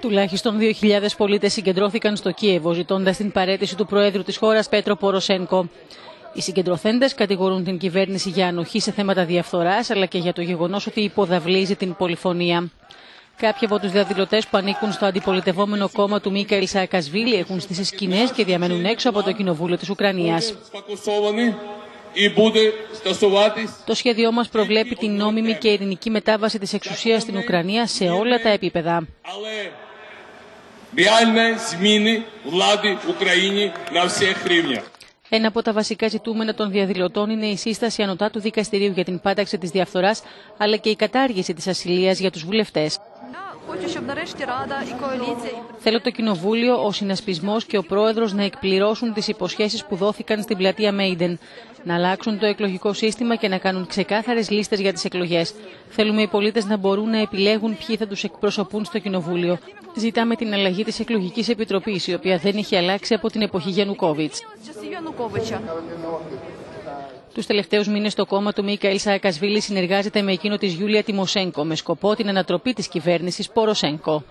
Τουλάχιστον 2.000 πολίτες συγκεντρώθηκαν στο Κίεβο ζητώντας την παρέτηση του Προέδρου της χώρας Πέτρο Ποροσένκο. Οι συγκεντρωθέντες κατηγορούν την κυβέρνηση για ανοχή σε θέματα διαφθοράς αλλά και για το γεγονός ότι υποδαβλίζει την πολυφωνία. Κάποιοι από τους διαδηλωτές που ανήκουν στο αντιπολιτευόμενο κόμμα του Μίκαελ Σαακασβίλη έχουν στήσει σκηνές και διαμένουν έξω από το κοινοβούλιο της Ουκρανίας. Το σχέδιό μας προβλέπει την νόμιμη και ειρηνική μετάβαση της εξουσίας στην Ουκρανία σε όλα τα επίπεδα. Ένα από τα βασικά ζητούμενα των διαδηλωτών είναι η σύσταση ανωτά του δικαστηρίου για την πάταξη της διαφθοράς, αλλά και η κατάργηση της ασυλίας για τους βουλευτές. Θέλω το Κοινοβούλιο, ο Συνασπισμός και ο Πρόεδρος να εκπληρώσουν τις υποσχέσεις που δόθηκαν στην πλατεία Μέιντεν. Να αλλάξουν το εκλογικό σύστημα και να κάνουν ξεκάθαρες λίστες για τις εκλογές. Θέλουμε οι πολίτες να μπορούν να επιλέγουν ποιοι θα τους εκπροσωπούν στο Κοινοβούλιο. Ζητάμε την αλλαγή της εκλογικής επιτροπής, η οποία δεν είχε αλλάξει από την εποχή Γιανουκόβιτς. Τους τελευταίους μήνες το κόμμα του Μίκαελ Σαακασβίλη συνεργάζεται με εκείνο της Γιούλια Τιμοσέγκο με σκοπό την ανατροπή της κυβέρνησης Poroshenko.